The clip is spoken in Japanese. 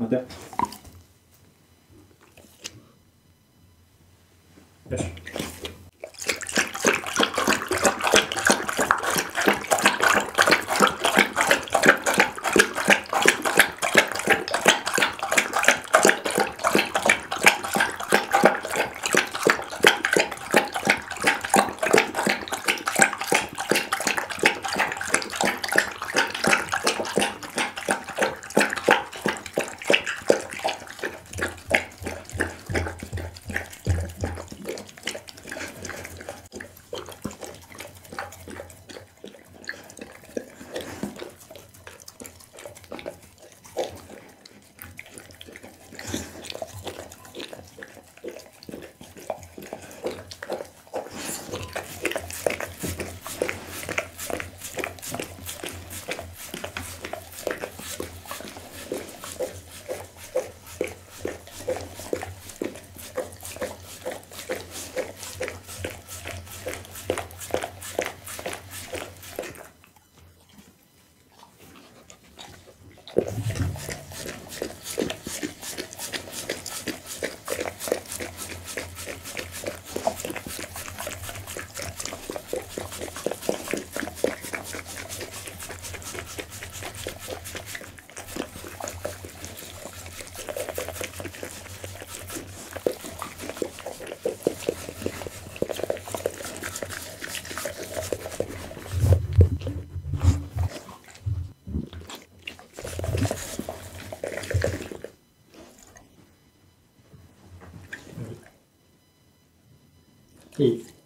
待て。よし。Please.